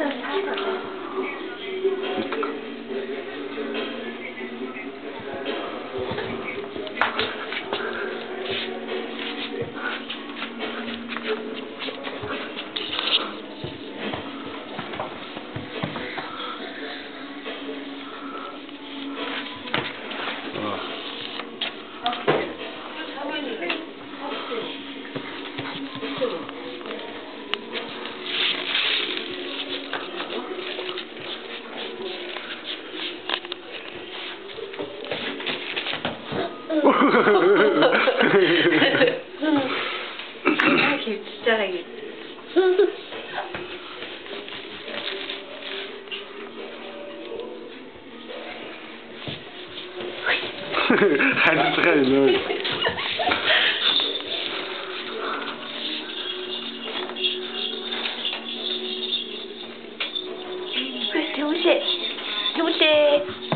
ハイブリッド。ちっちゃい。Hij is er nooit. Goed, doe het. Doe het.